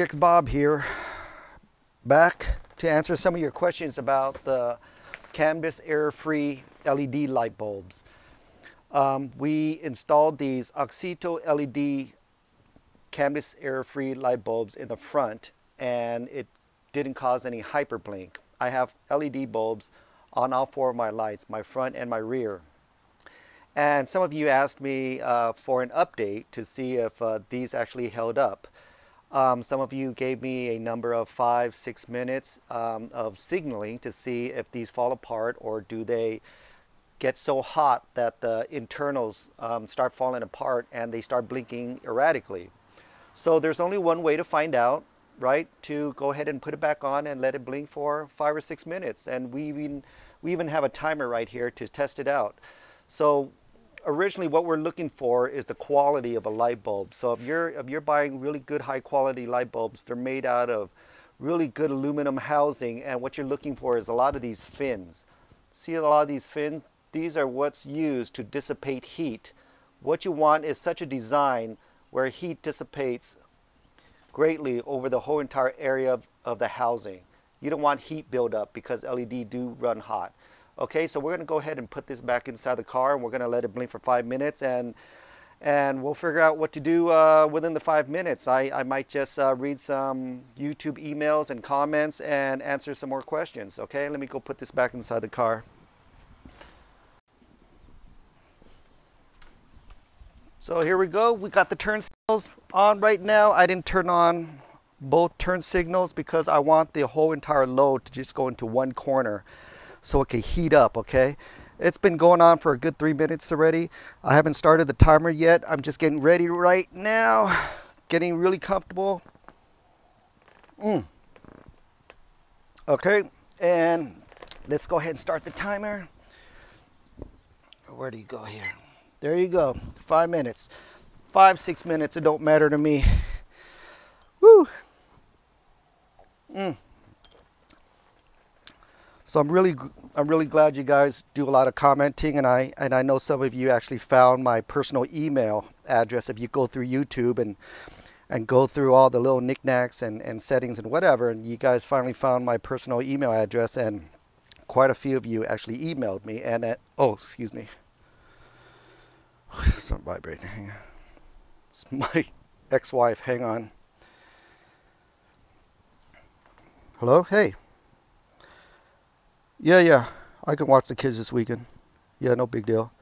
GX Bob here, back to answer some of your questions about the CANbus air-free LED light bulbs. Um, we installed these Auxito LED CANbus air-free light bulbs in the front and it didn't cause any hyperblink. I have LED bulbs on all four of my lights, my front and my rear. And some of you asked me uh, for an update to see if uh, these actually held up. Um, some of you gave me a number of five, six minutes um, of signaling to see if these fall apart or do they get so hot that the internals um, start falling apart and they start blinking erratically. So there's only one way to find out, right? To go ahead and put it back on and let it blink for five or six minutes. And we even, we even have a timer right here to test it out. So originally what we're looking for is the quality of a light bulb. So if you're, if you're buying really good high quality light bulbs, they're made out of really good aluminum housing and what you're looking for is a lot of these fins. See a lot of these fins? These are what's used to dissipate heat. What you want is such a design where heat dissipates greatly over the whole entire area of, of the housing. You don't want heat buildup because LED do run hot. Okay, so we're to go ahead and put this back inside the car and we're to let it blink for five minutes and and we'll figure out what to do uh, within the five minutes. I, I might just uh, read some YouTube emails and comments and answer some more questions. Okay, let me go put this back inside the car. So here we go. We got the turn signals on right now. I didn't turn on both turn signals because I want the whole entire load to just go into one corner so it can heat up, okay? It's been going on for a good three minutes already. I haven't started the timer yet. I'm just getting ready right now, getting really comfortable. Mm. Okay, and let's go ahead and start the timer. Where do you go here? There you go, five minutes. Five, six minutes, it don't matter to me. Woo! Mm. So I'm really, I'm really glad you guys do a lot of commenting, and I and I know some of you actually found my personal email address. If you go through YouTube and and go through all the little knickknacks and, and settings and whatever, and you guys finally found my personal email address, and quite a few of you actually emailed me. And at, oh, excuse me, it's not vibrating. Hang on. It's my ex-wife. Hang on. Hello. Hey. Yeah, yeah. I can watch the kids this weekend. Yeah, no big deal.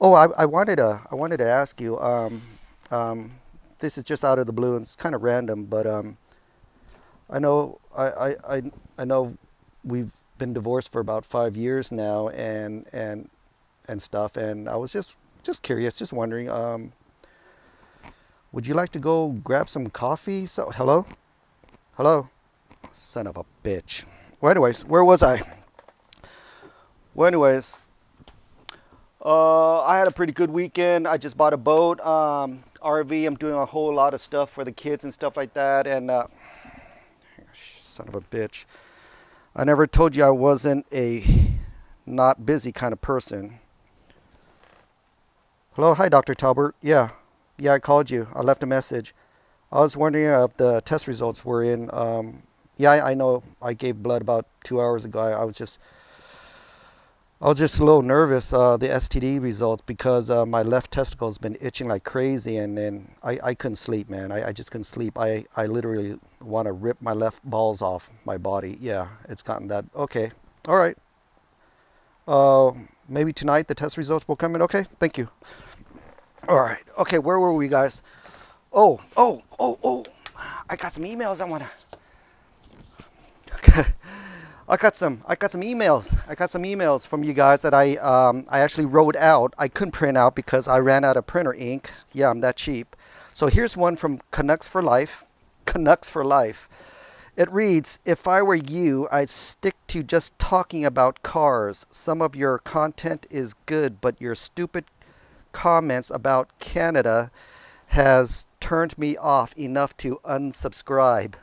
Oh, I, I wanted to I wanted to ask you. Um, um, this is just out of the blue and it's kind of random, but um, I know I, I, I know we've been divorced for about five years now, and and and stuff. And I was just just curious, just wondering. Um, would you like to go grab some coffee? So hello, hello, son of a bitch. Well, anyways, where was I? Well, anyways, uh, I had a pretty good weekend. I just bought a boat, um, RV. I'm doing a whole lot of stuff for the kids and stuff like that. And uh, son of a bitch, I never told you I wasn't a not busy kind of person. Hello, hi, Dr. Talbert. Yeah, yeah, I called you. I left a message. I was wondering if the test results were in. Um, yeah, I, know I gave blood about two hours ago. I, I, was just, I was just a little nervous, uh, the STD results, because uh, my left testicle has been itching like crazy, and then I, I couldn't sleep, man. I, I just couldn't sleep. I, I literally want to rip my left balls off my body. Yeah, it's gotten that. Okay, all right. Uh, maybe tonight the test results will come in. Okay, thank you. All right. Okay, where were we, guys? Oh, oh, oh, oh. I got some emails I want to I got some I got some emails. I got some emails from you guys that I um, I actually wrote out. I couldn't print out because I ran out of printer ink. Yeah, I'm that cheap. So here's one from Canucks for Life. Canucks for Life. It reads, If I were you, I'd stick to just talking about cars. Some of your content is good, but your stupid comments about Canada has turned me off enough to unsubscribe.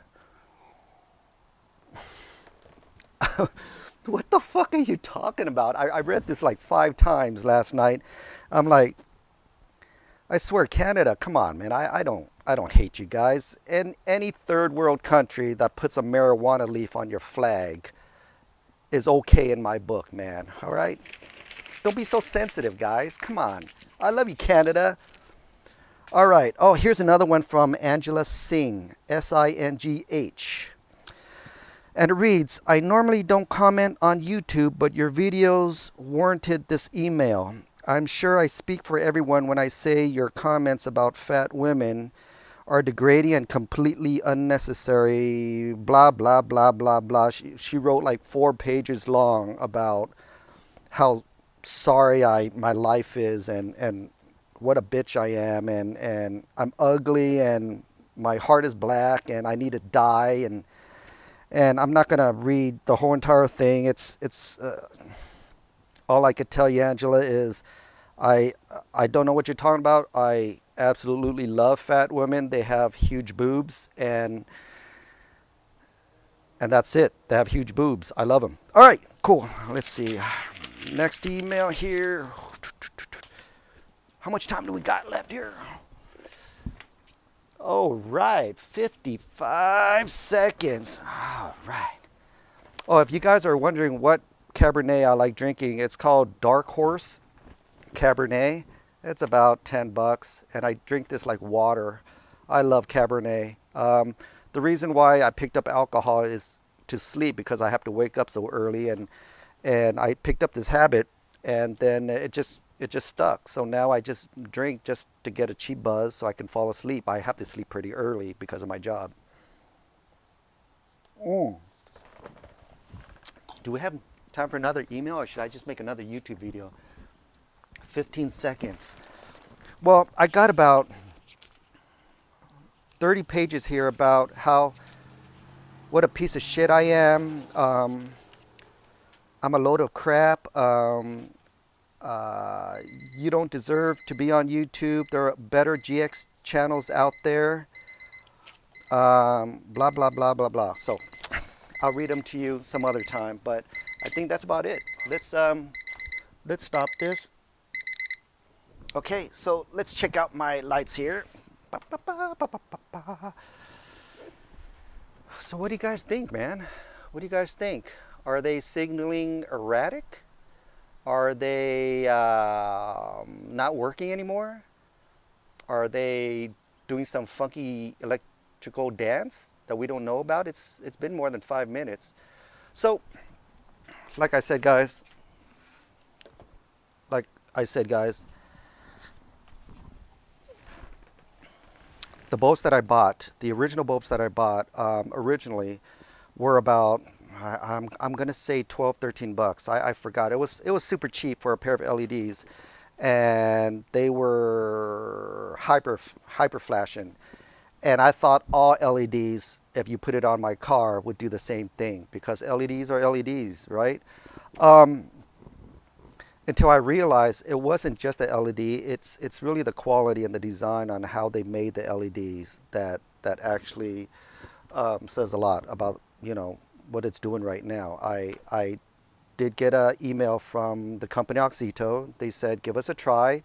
what the fuck are you talking about? I, I read this like five times last night. I'm like, I swear, Canada, come on, man. I, I don't I don't hate you guys. And any third world country that puts a marijuana leaf on your flag is okay in my book, man. All right? Don't be so sensitive, guys. Come on. I love you, Canada. All right. Oh, here's another one from Angela Singh, S-I-N-G-H. And it reads, I normally don't comment on YouTube, but your videos warranted this email. I'm sure I speak for everyone when I say your comments about fat women are degrading and completely unnecessary, blah, blah, blah, blah, blah. She, she wrote like four pages long about how sorry I my life is and, and what a bitch I am and, and I'm ugly and my heart is black and I need to die and and I'm not gonna read the whole entire thing. It's it's uh, all I could tell you, Angela, is I I don't know what you're talking about. I absolutely love fat women. They have huge boobs and and that's it. They have huge boobs. I love them. All right, cool. Let's see. Next email here. How much time do we got left here? All right, 55 seconds. All right. Oh, if you guys are wondering what Cabernet I like drinking, it's called Dark Horse Cabernet. It's about 10 bucks, and I drink this like water. I love Cabernet. Um, the reason why I picked up alcohol is to sleep because I have to wake up so early, and and I picked up this habit, and then it just it just stuck. So now I just drink just to get a cheap buzz so I can fall asleep. I have to sleep pretty early because of my job. Mm. Do we have time for another email, or should I just make another YouTube video? 15 seconds. Well, I got about 30 pages here about how, what a piece of shit I am. Um, I'm a load of crap. Um, uh, you don't deserve to be on YouTube. There are better GX channels out there. Um, blah, blah, blah, blah, blah. So I'll read them to you some other time, but I think that's about it. Let's, um, let's stop this. Okay, so let's check out my lights here. So what do you guys think, man? What do you guys think? Are they signaling erratic? Are they uh, not working anymore? Are they doing some funky electrical dance that we don't know about? It's it's been more than five minutes. So, like I said, guys. Like I said, guys. the bulbs that I bought, the original bulbs that I bought um, originally were about, I, am I'm, I'm going to say 12, 13 bucks. I, I forgot. It was, it was super cheap for a pair of LEDs and they were hyper, hyper flashing. And I thought all LEDs, if you put it on my car, would do the same thing because LEDs are LEDs, right? Um, until I realized it wasn't just the LED. It's it's really the quality and the design on how they made the LEDs that that actually um, says a lot about you know what it's doing right now. I I did get an email from the company Auxito. They said give us a try.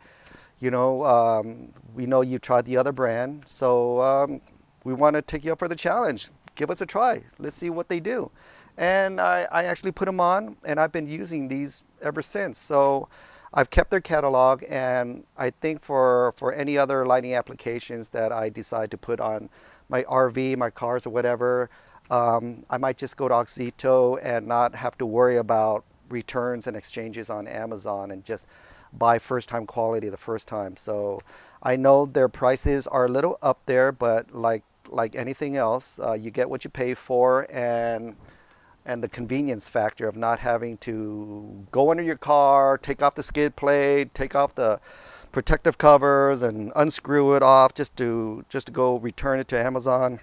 You know um, we know you tried the other brand, so um, we want to take you up for the challenge. Give us a try. Let's see what they do and I, I, actually put them on and I've been using these ever since. So I've kept their catalog and I think for, for any other lighting applications that I decide to put on my RV, my cars or whatever, um, I might just go to Auxito and not have to worry about returns and exchanges on Amazon and just buy first time quality the first time. So I know their prices are a little up there, but like like anything else, uh, you get what you pay for and and the convenience factor of not having to go under your car, take off the skid plate, take off the protective covers and unscrew it off just to just to go return it to Amazon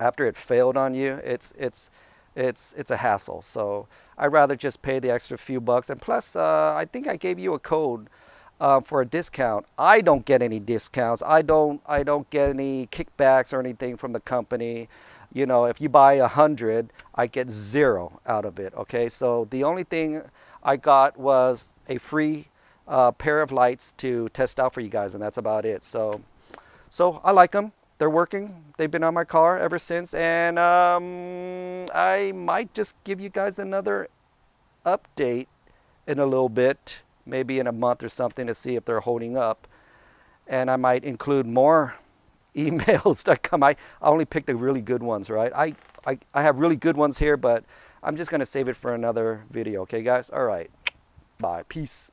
after it failed on you. It's it's it's it's a hassle. So I'd rather just pay the extra few bucks. And plus, uh, I think I gave you a code uh, for a discount. I don't get any discounts. I don't I don't get any kickbacks or anything from the company you know, if you buy a hundred, I get zero out of it. Okay, so the only thing I got was a free uh, pair of lights to test out for you guys, and that's about it. So, so I like them. They're working. They've been on my car ever since, and um, I might just give you guys another update in a little bit, maybe in a month or something, to see if they're holding up. And I might include more emails that come. I, I only picked the really good ones, right? I, I, I have really good ones here, but I'm just going to save it for another video. Okay, guys? All right. Bye. Peace.